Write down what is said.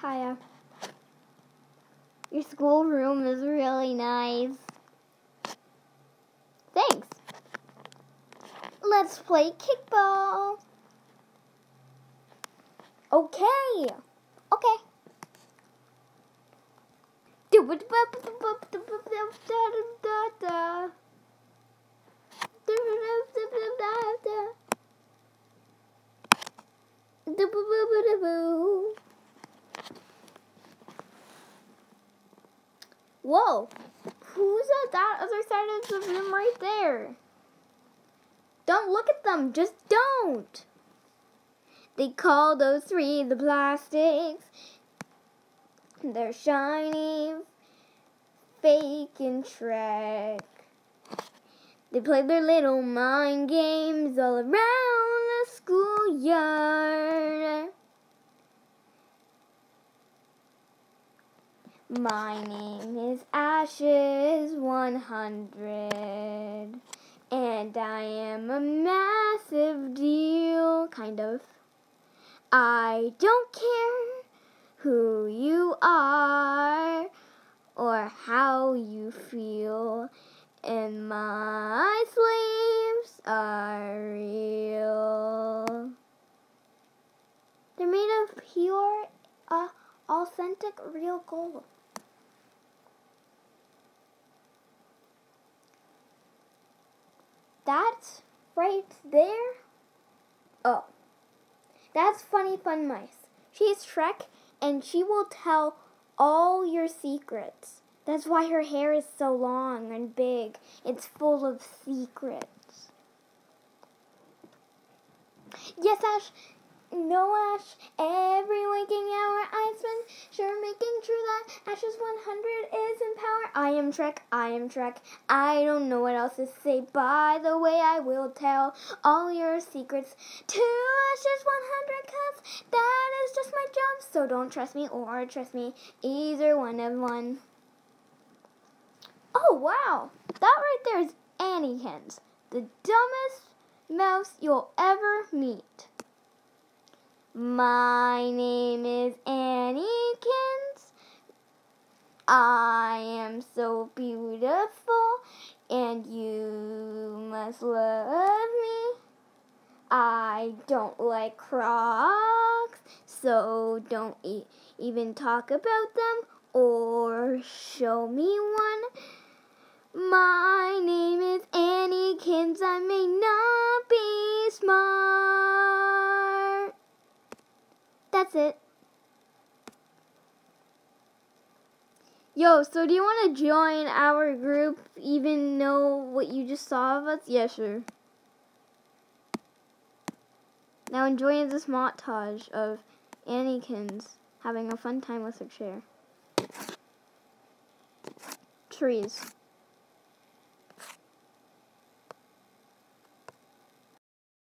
Hiya. Your schoolroom is really nice. Thanks. Let's play kickball. Okay. Okay. Whoa! Who's at that other side of the room right there? Don't look at them, just don't! They call those three the plastics. They're shiny, fake, and Shrek. They play their little mind games all around the schoolyard. My name is Ashes 100, and I am a massive deal, kind of. I don't care who you are or how you feel, and my sleeves are real. They're made of pure, uh, authentic, real gold. That's right there. Oh. That's Funny Fun Mice. She's Shrek, and she will tell all your secrets. That's why her hair is so long and big. It's full of secrets. Yes, Ash, no Ash, every waking hour I spend sure making sure that Ash's 100 is in power. I am Shrek, I am Shrek. I don't know what else to say. By the way, I will tell all your secrets to Ashes 100 cause that is just my job. So don't trust me or trust me, either one of one. Oh, wow. That right there is Annykins, the dumbest mouse you'll ever meet. My name is I am so beautiful, and you must love me. I don't like crocs, so don't e even talk about them or show me one. My name is Annykins. I may not be smart. That's it. Yo, so do you want to join our group even know what you just saw of us? Yeah, sure. Now enjoy this montage of Annykins having a fun time with her chair. Trees.